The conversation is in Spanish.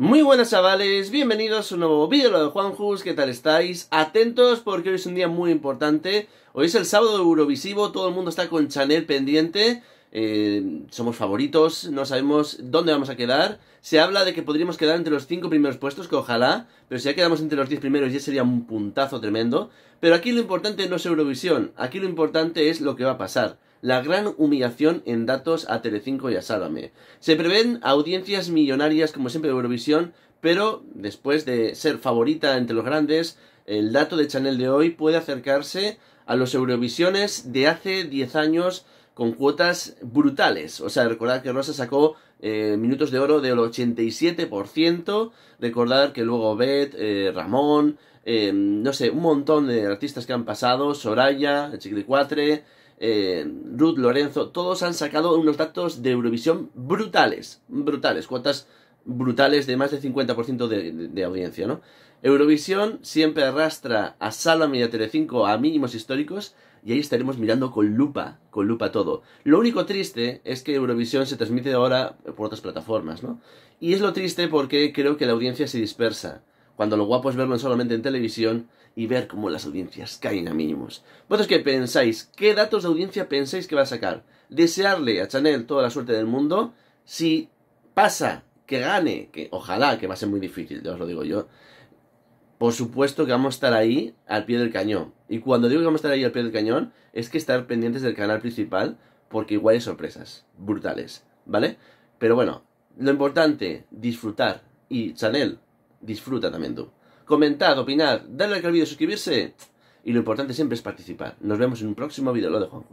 Muy buenas chavales, bienvenidos a un nuevo vídeo de Juanjus, ¿qué tal estáis? Atentos porque hoy es un día muy importante, hoy es el sábado Eurovisivo, todo el mundo está con Chanel pendiente, eh, somos favoritos, no sabemos dónde vamos a quedar, se habla de que podríamos quedar entre los 5 primeros puestos, que ojalá, pero si ya quedamos entre los 10 primeros ya sería un puntazo tremendo, pero aquí lo importante no es Eurovisión, aquí lo importante es lo que va a pasar la gran humillación en datos a Telecinco y a Sálvame. Se prevén audiencias millonarias como siempre de Eurovisión, pero después de ser favorita entre los grandes, el dato de Chanel de hoy puede acercarse a los Eurovisiones de hace 10 años con cuotas brutales. O sea, recordad que Rosa sacó eh, minutos de oro del 87%. Recordad que luego Beth, eh, Ramón, eh, no sé, un montón de artistas que han pasado, Soraya, Chiquilicuatre, eh, Ruth, Lorenzo, todos han sacado unos datos de Eurovisión brutales, brutales, cuotas brutales de más del 50% de, de, audiencia, ¿no? Eurovisión siempre arrastra a Salame y a Telecinco a mínimos históricos y ahí estaremos mirando con lupa, con lupa todo. Lo único triste es que Eurovisión se transmite ahora por otras plataformas, ¿no? Y es lo triste porque creo que la audiencia se dispersa cuando lo guapo es verlo solamente en televisión y ver cómo las audiencias caen a mínimos. ¿Vosotros qué pensáis? ¿Qué datos de audiencia pensáis que va a sacar? Desearle a Chanel toda la suerte del mundo. Si pasa que gane, que ojalá, que va a ser muy difícil, ya os lo digo yo. Por supuesto que vamos a estar ahí al pie del cañón. Y cuando digo que vamos a estar ahí al pie del cañón, es que estar pendientes del canal principal, porque igual hay sorpresas brutales, ¿vale? Pero bueno, lo importante, disfrutar. Y Chanel, disfruta también tú. Comentad, opinad, darle like al vídeo, suscribirse. Y lo importante siempre es participar. Nos vemos en un próximo vídeo, lo de Juan